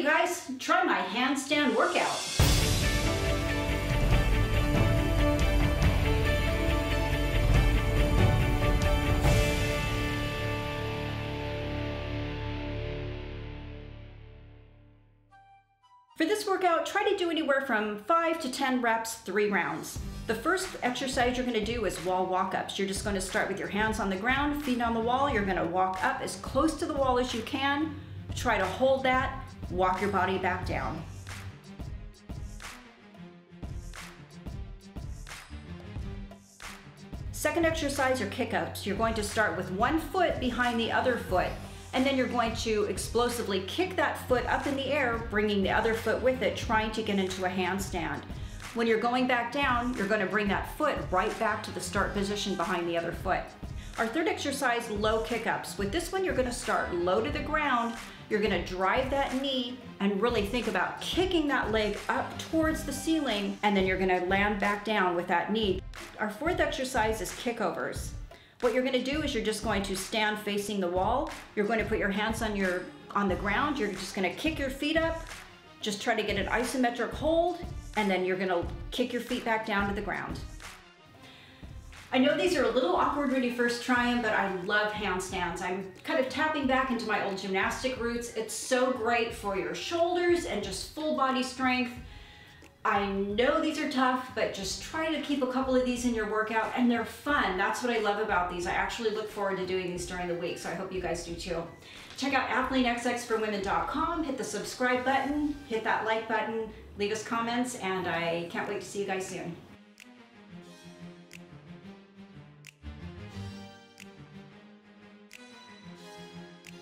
you guys, try my handstand workout. For this workout, try to do anywhere from 5 to 10 reps, 3 rounds. The first exercise you're gonna do is wall walk-ups. You're just gonna start with your hands on the ground, feet on the wall. You're gonna walk up as close to the wall as you can. Try to hold that, walk your body back down. Second exercise are kick-ups. You're going to start with one foot behind the other foot and then you're going to explosively kick that foot up in the air, bringing the other foot with it, trying to get into a handstand. When you're going back down, you're gonna bring that foot right back to the start position behind the other foot. Our third exercise, low kick-ups. With this one, you're gonna start low to the ground. You're gonna drive that knee and really think about kicking that leg up towards the ceiling, and then you're gonna land back down with that knee. Our fourth exercise is kickovers. What you're gonna do is you're just going to stand facing the wall. You're going to put your hands on your on the ground. You're just gonna kick your feet up. Just try to get an isometric hold, and then you're gonna kick your feet back down to the ground. I know these are a little awkward when you first try them, but I love handstands. I'm kind of tapping back into my old gymnastic roots. It's so great for your shoulders and just full body strength. I know these are tough, but just try to keep a couple of these in your workout and they're fun. That's what I love about these. I actually look forward to doing these during the week, so I hope you guys do too. Check out athleanxxforwomen.com, hit the subscribe button, hit that like button, leave us comments, and I can't wait to see you guys soon.